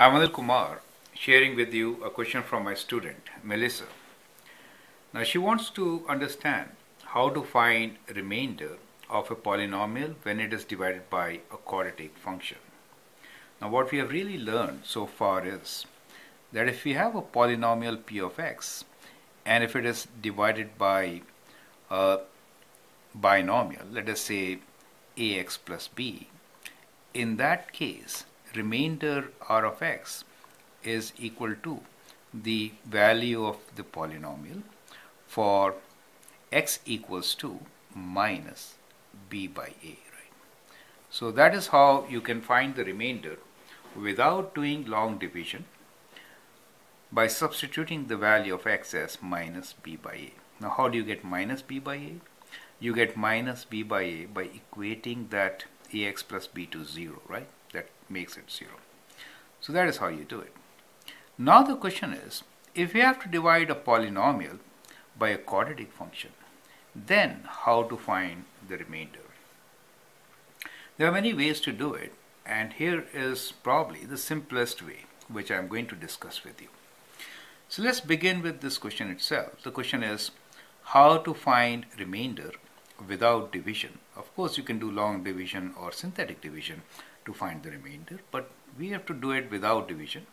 I'm Anil Kumar sharing with you a question from my student, Melissa. Now she wants to understand how to find remainder of a polynomial when it is divided by a quadratic function. Now what we have really learned so far is that if we have a polynomial p of x and if it is divided by a binomial, let us say ax plus b, in that case remainder r of x is equal to the value of the polynomial for x equals to minus b by a right? So that is how you can find the remainder without doing long division by substituting the value of x as minus b by a. Now how do you get minus b by a? You get minus b by a by equating that ax plus b to 0 right makes it 0. So that is how you do it. Now the question is, if we have to divide a polynomial by a quadratic function, then how to find the remainder? There are many ways to do it, and here is probably the simplest way, which I am going to discuss with you. So let's begin with this question itself. The question is, how to find remainder without division. Of course, you can do long division or synthetic division, to find the remainder, but we have to do it without division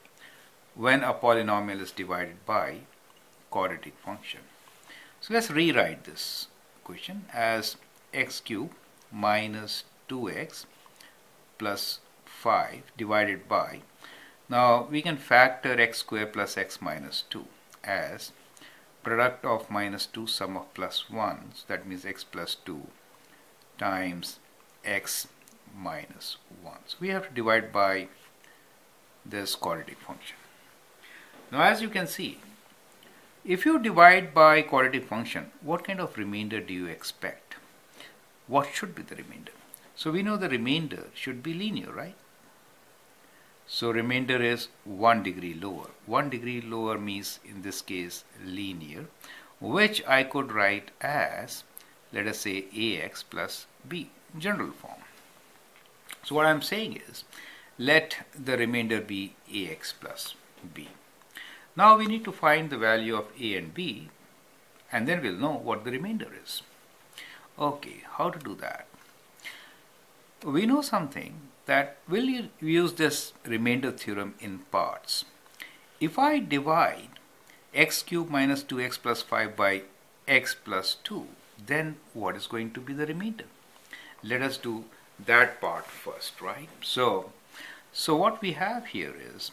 when a polynomial is divided by quadratic function. So let's rewrite this equation as x cube minus 2x plus 5 divided by now we can factor x square plus x minus 2 as product of minus 2 sum of plus 1 so that means x plus 2 times x minus 1. So we have to divide by this quadratic function. Now as you can see, if you divide by quadratic function, what kind of remainder do you expect? What should be the remainder? So we know the remainder should be linear, right? So remainder is 1 degree lower. 1 degree lower means in this case linear, which I could write as let us say ax plus b, general form. So what I'm saying is, let the remainder be ax plus b. Now we need to find the value of a and b and then we'll know what the remainder is. Okay, how to do that? We know something that we'll use this remainder theorem in parts. If I divide x cubed minus 2x plus 5 by x plus 2, then what is going to be the remainder? Let us do that part first, right? So, so what we have here is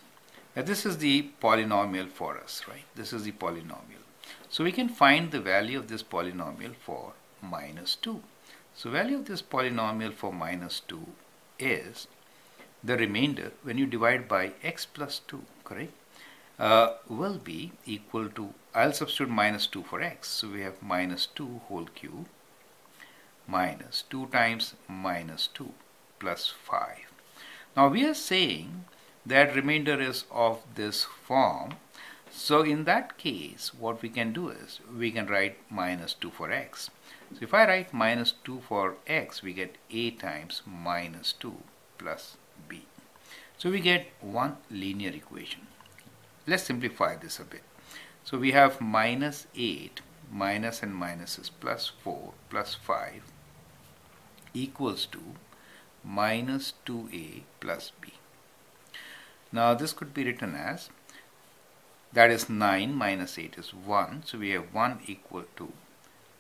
that this is the polynomial for us, right? This is the polynomial. So we can find the value of this polynomial for minus 2. So value of this polynomial for minus 2 is the remainder when you divide by x plus 2, correct? Uh, will be equal to, I'll substitute minus 2 for x. So we have minus 2 whole cube minus 2 times minus 2 plus 5. Now we are saying that remainder is of this form. So in that case, what we can do is we can write minus 2 for x. So if I write minus 2 for x, we get a times minus 2 plus b. So we get one linear equation. Let's simplify this a bit. So we have minus 8 minus and minus is plus 4 plus 5 equals to minus 2a plus b. Now this could be written as that is 9 minus 8 is 1 so we have 1 equal to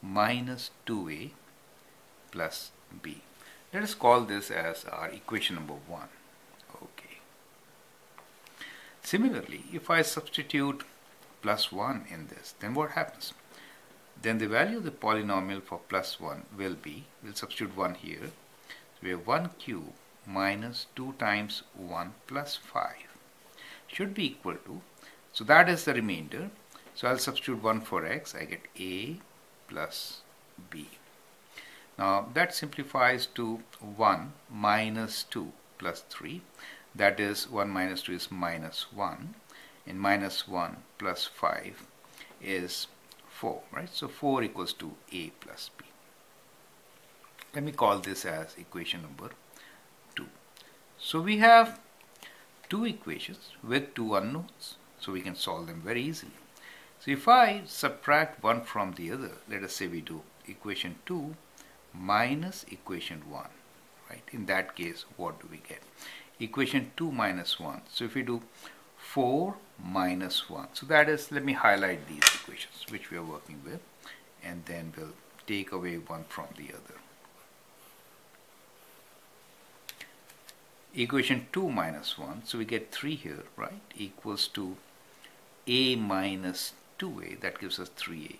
minus 2a plus b. Let us call this as our equation number 1. Okay. Similarly, if I substitute plus 1 in this, then what happens? Then the value of the polynomial for plus 1 will be, we'll substitute 1 here, so we have 1 cube minus 2 times 1 plus 5 should be equal to, so that is the remainder, so I'll substitute 1 for x, I get a plus b. Now that simplifies to 1 minus 2 plus 3, that is 1 minus 2 is minus 1, and minus 1 plus 5 is 4, right? So 4 equals to a plus b. Let me call this as equation number 2. So we have two equations with two unknowns. So we can solve them very easily. So if I subtract one from the other, let us say we do equation 2 minus equation 1, right? In that case, what do we get? Equation 2 minus 1. So if we do 4 minus 1. So that is, let me highlight these equations which we are working with and then we'll take away one from the other. Equation 2 minus 1, so we get 3 here, right, equals to a minus 2a, that gives us 3a.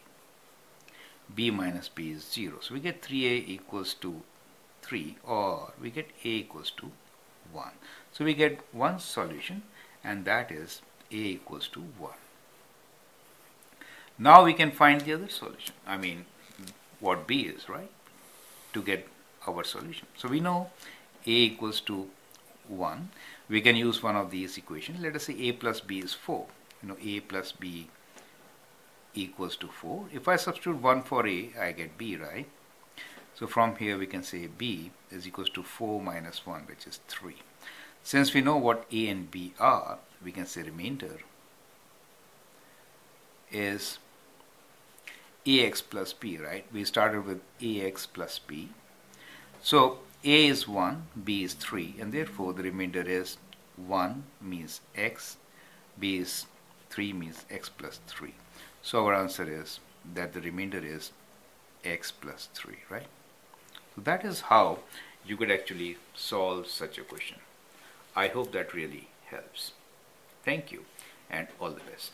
b minus b is 0. So we get 3a equals to 3 or we get a equals to 1. So we get one solution and that is a equals to 1. Now we can find the other solution. I mean, what b is, right? To get our solution. So we know a equals to 1. We can use one of these equations. Let us say a plus b is 4. You know, a plus b equals to 4. If I substitute 1 for a, I get b, right? So from here we can say b is equals to 4 minus 1, which is 3. Since we know what a and b are, we can say remainder is ax plus b, right? We started with ax plus b. So a is 1, b is 3, and therefore the remainder is 1 means x, b is 3 means x plus 3. So our answer is that the remainder is x plus 3, right? So that is how you could actually solve such a question. I hope that really helps. Thank you and all the best.